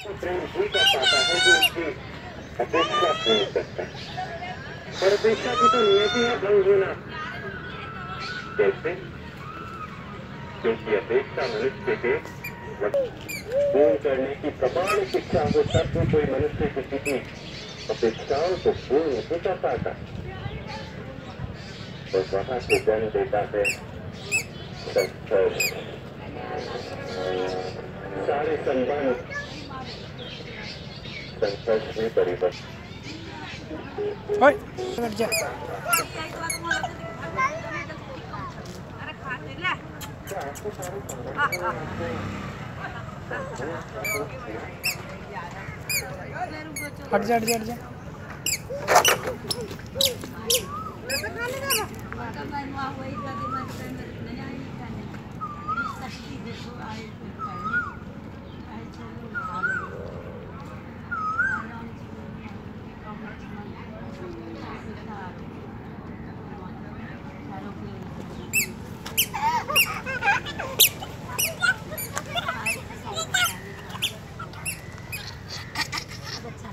प्रेम अपेक्षा की तो नियति है भंग होना कैसे क्योंकि अपेक्षा मनुष्य के पूर्ण करने की प्रमाण इच्छा हो तब तो कोई मनुष्य किसी की अपेक्षाओं को पूर्ण नहीं कर पाता और वहाँ से जन्म देता है सारे संबंध हट जा हट जा हट जा।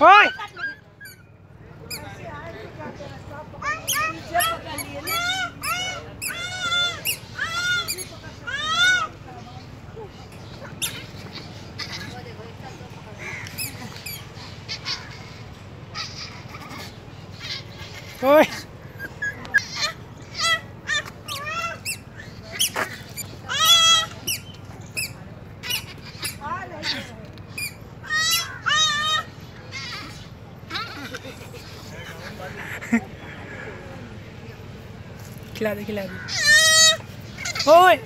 Ôi! Ôi! खिला दे खिला दे। ओए।